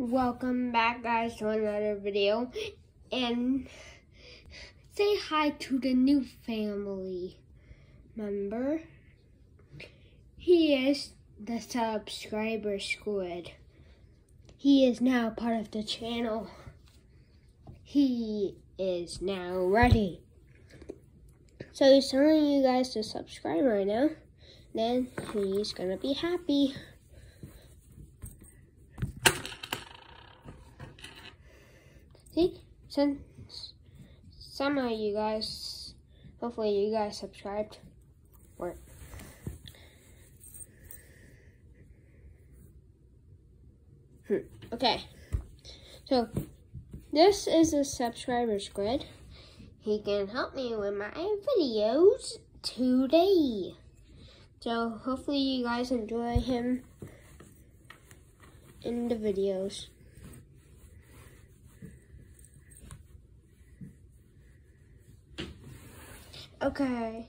Welcome back guys to another video and say hi to the new family member. He is the subscriber squid. He is now part of the channel. He is now ready. So he's telling you guys to subscribe right now. Then he's gonna be happy. See, some of you guys, hopefully you guys subscribed. Or hmm. Okay, so this is a subscriber squid. He can help me with my videos today. So hopefully you guys enjoy him in the videos. Okay.